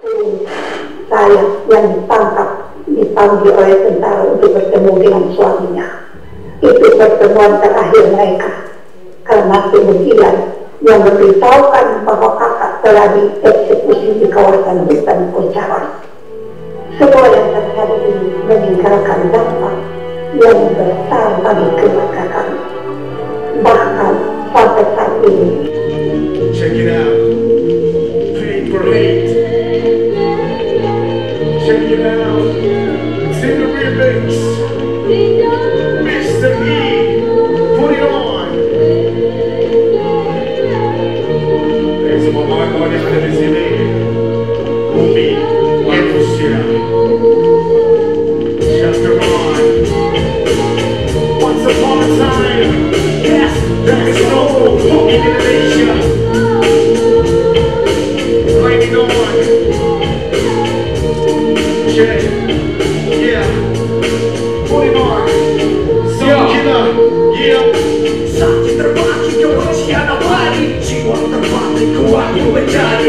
saya yang ditangkap dipanggil oleh tentara untuk bertemu dengan suaminya. Itu pertemuan terakhir mereka. Karena kemungkinan yang memberitahukan bahwa kakak telah dieksekusi di kawasan hutan Kocaran. Semua yang terjadi ini meninggalkan dampak yang besar bagi keluarga kami. Bahkan Check it the. Mr. E. Put it on. Eh,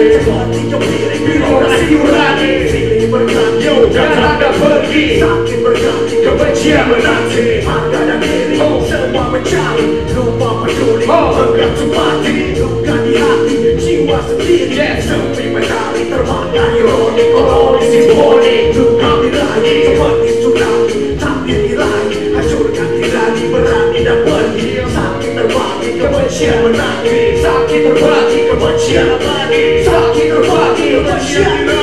Se fatti io dire che non si urlati Fili importanti Io già raga pergi Sacchi importanti Che poi ci è menanti Marga da neri Oh Se non va a ciali Non va a paglioli Oh Marga tu matti Non cani atti Ci va a sentire Yes Non mi metali Tra marga ironi Colori simboli Non capirai Sono fatti studiati Kebencian menanti Sakit terbagi Kebencian abadi Sakit terbagi Kebencian birahi. Sakit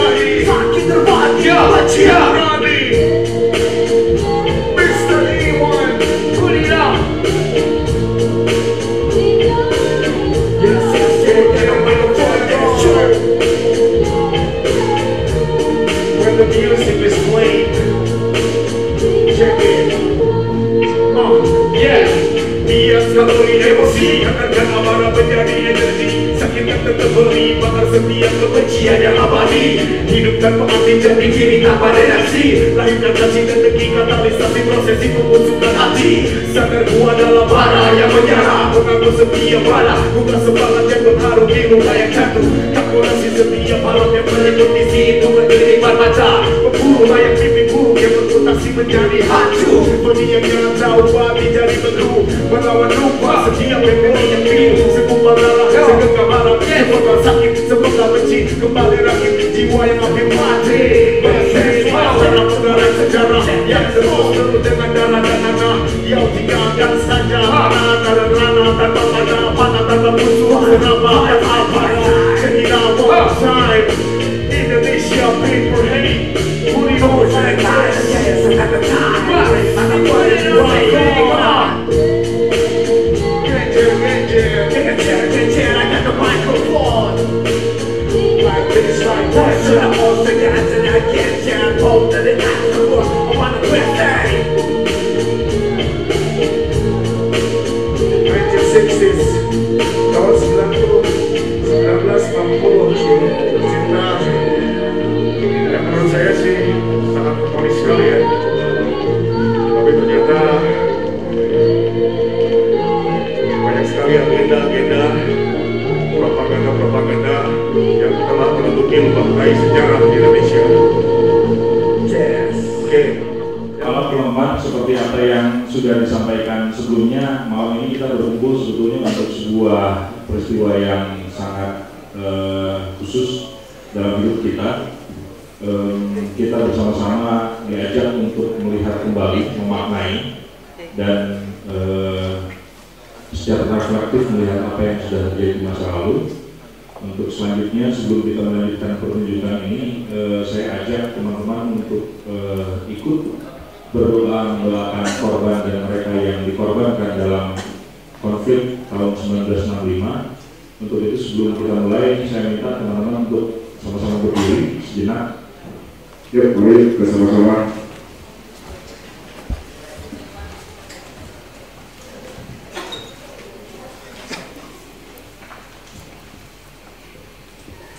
Kalau ini emosi Akan amarah menjadi energi Sakit yang tetap beri Bakar setiap kebencian yang abadi. Hidup tanpa arti jadi kini tanpa reaksi. Lahirkan kasih dan deki katalisasi prosesi pembusukan hati. Sadar gua adalah bara yang menyala Mengaku setia pada Bukan semangat yang berharu di luka yang jatuh. Kalkulasi setiap malam yang berepetisi Itu mengelipan mata. Buruk yang bermutasi menjadi hancur Berniat yang tahu babi jadi beku Melawan lupa setiap memori yang biru Segumpal darah, segenggam marah Sepenggal sakit, sepenggal benci. Kembali rakit jiwa yang hampir mati. Dalam penggalan sejarah Yang terus dengan darah dan nanah. Yang tinggalkan saja Yeah. Sebetulnya untuk sebuah peristiwa yang sangat eh, khusus dalam hidup kita. Em, kita bersama-sama diajak untuk melihat kembali, memaknai dan eh, secara reflektif melihat apa yang sudah terjadi di masa lalu. Untuk selanjutnya sebelum kita melanjutkan pertunjukan ini, eh, saya ajak teman-teman untuk eh, ikut berdoa mendoakan korban dan mereka yang dikorbankan dalam konflik tahun 1965. Untuk itu sebelum kita mulai, saya minta teman-teman untuk sama-sama berdiri sejenak. Yuk, mari bersama-sama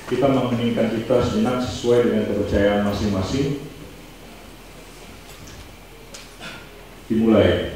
Kita menginginkan kita sejenak sesuai dengan kepercayaan masing-masing. Dimulai.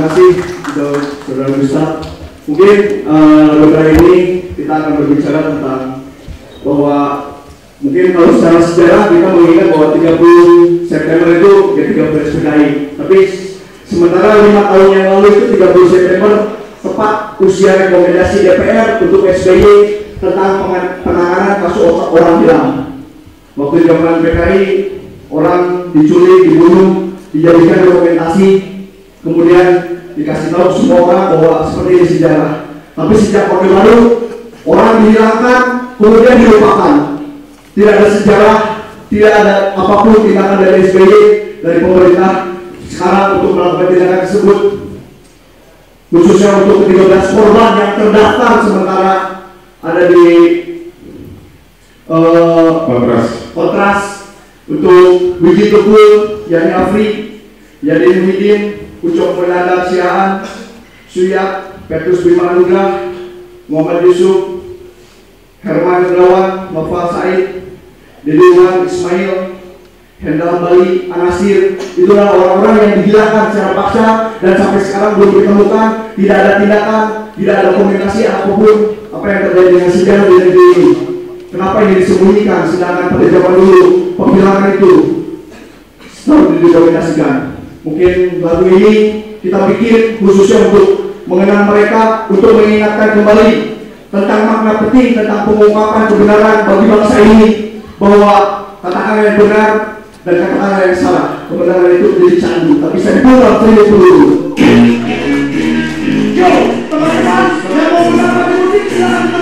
Kasih untuk saudara Gustaf. Mungkin uh, ini kita akan berbicara tentang bahwa mungkin kalau secara sejarah kita mengingat bahwa 30 September itu ya 13 PKI. Tapi sementara lima tahun yang lalu itu 30 September tepat usia rekomendasi DPR untuk SBY tentang penanganan kasus orang hilang. Waktu zaman PKI orang diculik, dibunuh, dijadikan dokumentasi, kemudian dikasih tahu semua orang bahwa seperti ini sejarah. Tapi sejak Orde Baru, orang dihilangkan, kemudian dilupakan. Tidak ada sejarah, tidak ada apa pun tindakan dari SBY, dari pemerintah sekarang untuk melakukan tindakan tersebut. Khususnya untuk 13 korban yang terdaftar sementara ada di eh, Kontras. kontras untuk Wiji Tukul, Yani Afri, Yani Muhyiddin, Ucok Melanda Siaan, Suyat, Petrus Bima Anugrah, Muhammad Yusuf, Herman Gunawan, Noval Said, Dedewan Ismail, Hendal Bali, Anasir, itulah orang-orang yang dihilangkan secara paksa dan sampai sekarang belum ditemukan, tidak ada tindakan, tidak ada komunikasi apa pun apa yang terjadi dengan sejarah di ini. Kenapa ini disembunyikan sedangkan pada zaman dulu penghilangan itu selalu didominasikan. Mungkin lagu ini kita bikin khususnya untuk mengenang mereka, untuk mengingatkan kembali tentang makna penting tentang pengungkapan kebenaran bagi bangsa ini bahwa katakanlah yang benar dan katakanlah yang salah. Kebenaran itu menjadi candu, tapi saya diputar saya peluru. Yo, teman-teman, yang mau mendengarkan musik silakan ke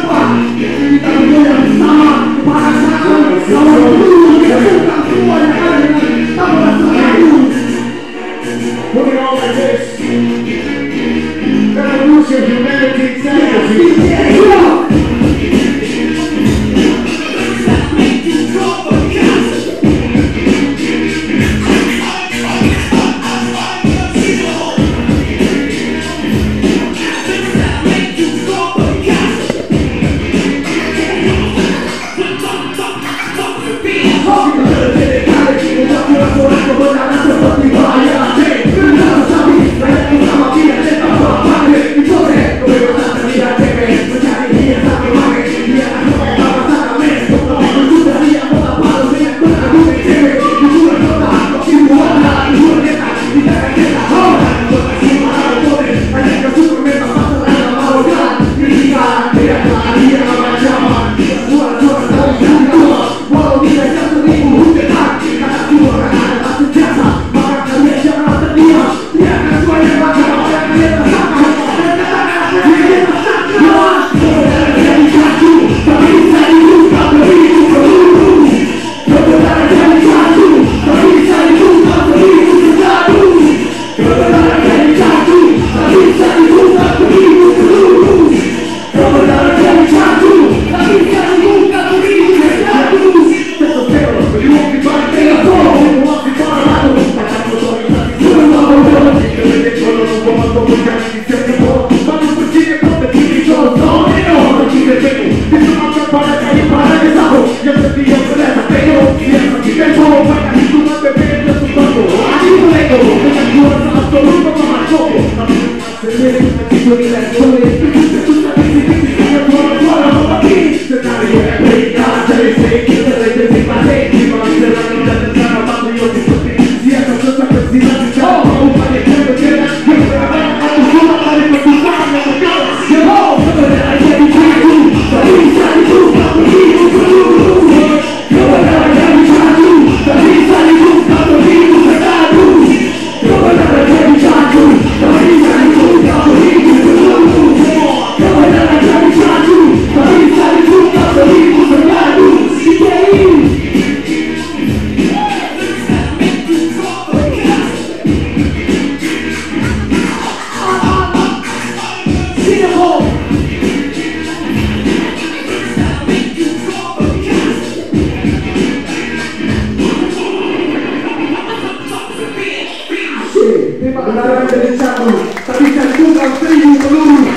move, I see you blue.